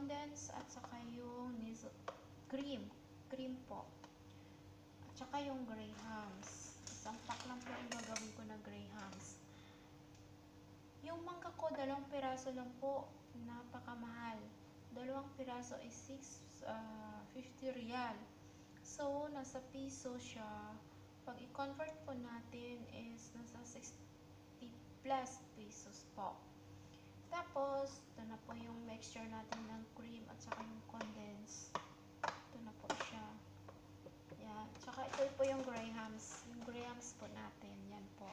condense, at saka yung nizzle, cream. Cream po. At saka yung grahams. Isang pack lang po yung gagawin ko na grahams. Yung mangga ko, dalawang piraso lang po. Napakamahal. Dalawang piraso is 6, uh, 50 real. So, nasa piso siya. Pag i-convert po natin is nasa 60 plus pesos po. Tapos, ito na po yung mixture natin ng cream at saka yung condense. Ito na po siya. Yan. Tsaka ito po yung grahams. Yung grahams po natin. Yan po.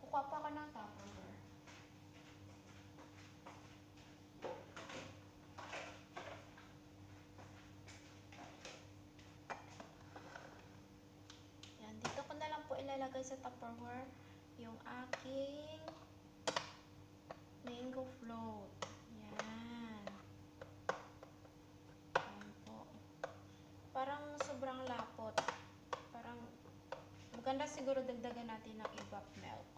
Kukuha pa ako ng tupperware. Yan. Dito ko na lang po ilalagay sa tupperware yung aking mango float. Yan. Yan po. Parang sobrang lapot. Parang maganda siguro dagdagan natin ng evap milk.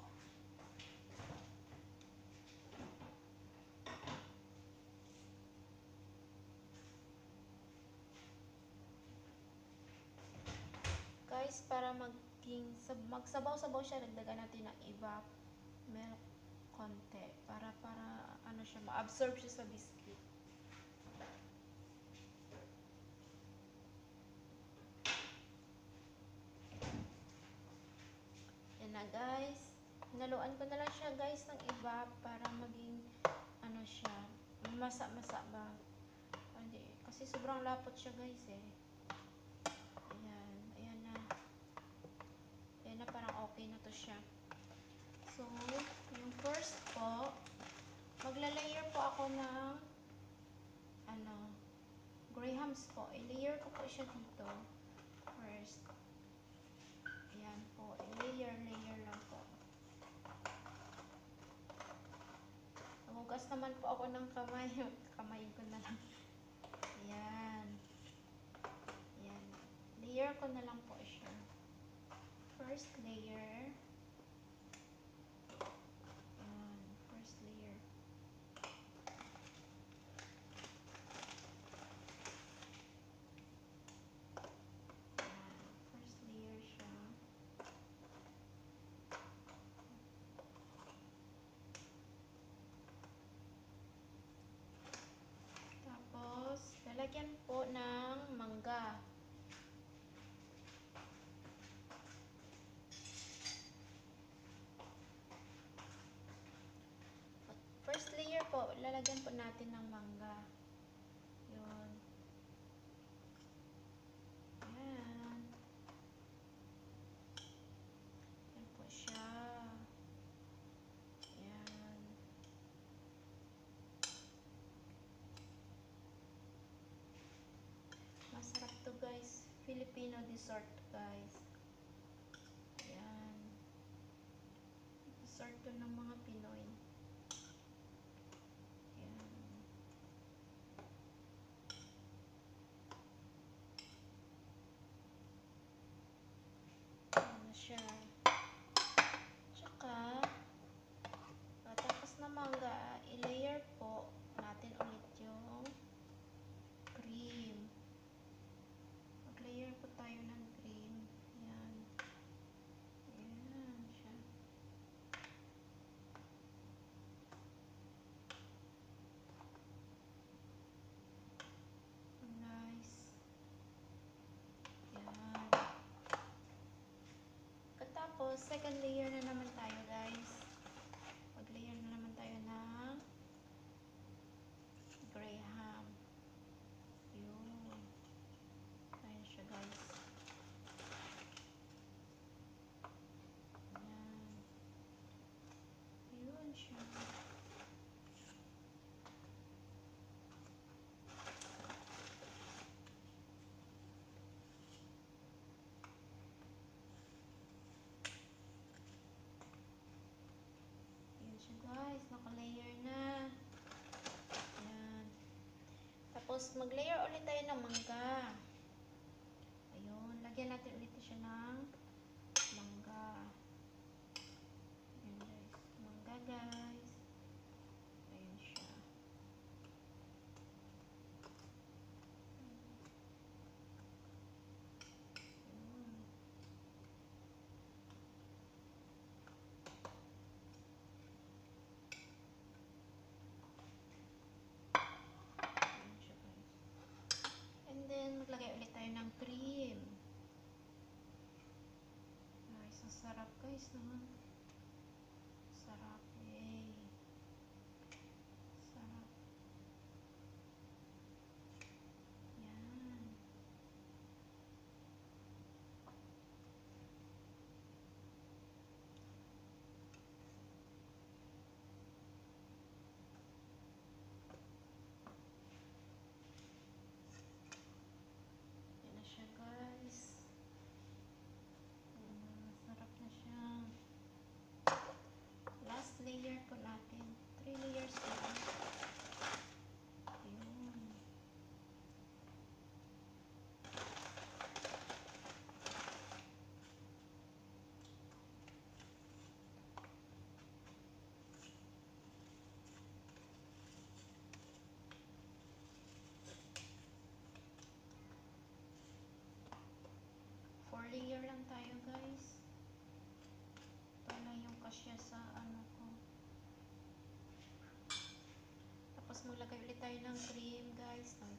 Guys, para maging sab- magsabaw-sabaw siya, dagdagan natin ng evap milk konti para para ano siya ma-absorb siya sa biscuit. Yan na guys. Naluan ko na lang siya guys ng iba para maging ano siya, masa-masa ba. Hindi, kasi sobrang lapot siya guys eh. Ayan, ayan na. Ayan na parang okay na to siya. So, yung first po, magla-layer po ako ng ano, grahams po. I-layer ko po siya dito. First. Ayan po. I-layer, layer lang po. Nagugas naman po ako ng kamay. kamay ko na lang. Ayan. Ayan. Layer ko na lang po siya. First layer. Ayan, first layer. Ayan, first layer siya. Tapos, lalagyan po ng mangga. First layer po, lalagyan po natin ng mangga. Yun. Ayan. Ayan po siya. Ayan. Masarap to guys. Filipino dessert guys. Ayan. Dessert to ng mga second layer na naman Tapos mag-layer ulit tayo ng mangga. Ayun, lagyan natin ulit siya ng mangga. Ayan guys, mangga guys. Guys, naman. Sarap eh. Sarap. Yan. Yan na siya guys. Mm, sarap na siya. Last layer po natin. Three layers po lang. Ayun. Four layer lang tayo guys. Ito na yung kasya sa ano ko. Tapos maglagay ulit tayo ng cream guys. Ng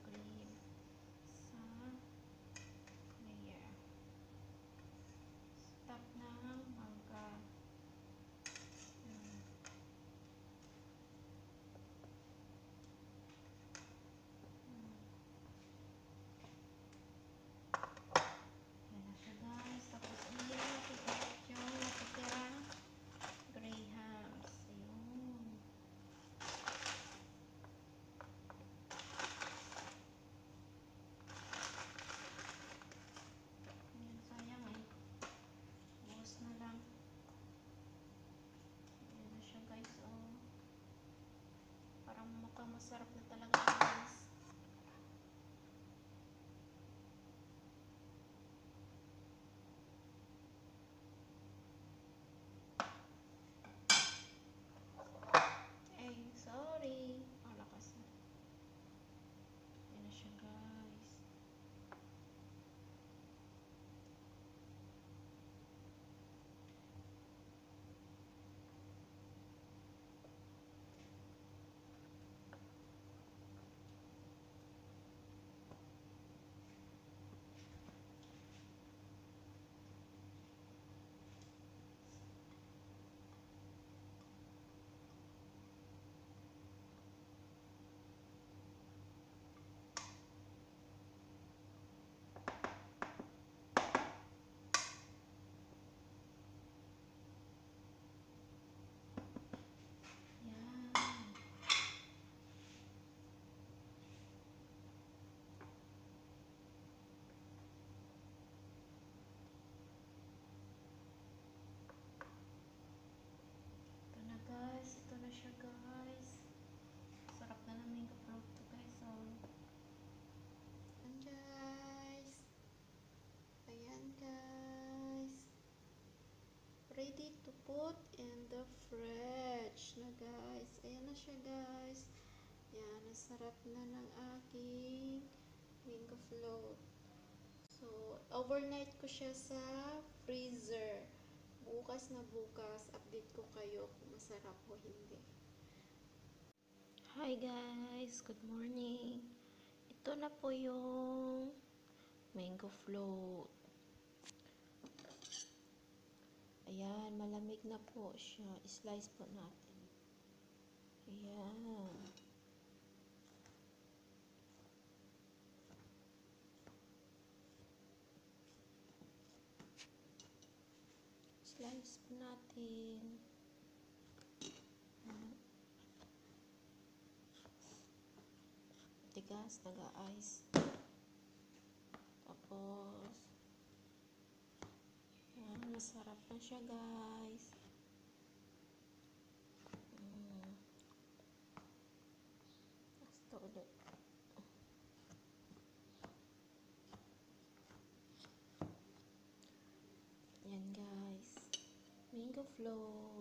put in the fridge na guys. Ayan na siya guys. Yan, ang sarap na ng aking mango float. So, overnight ko siya sa freezer. Bukas na bukas, update ko kayo kung masarap o hindi. Hi guys, good morning. Ito na po yung mango float. Ayan, malamig na po siya. Slice po natin. Ayan. Slice po natin. Tigas, naga-ice. Tapos, masarap na siya guys. Basta ulit. Ayan guys. Mango float.